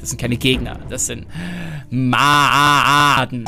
Das sind keine Gegner, das sind Maden.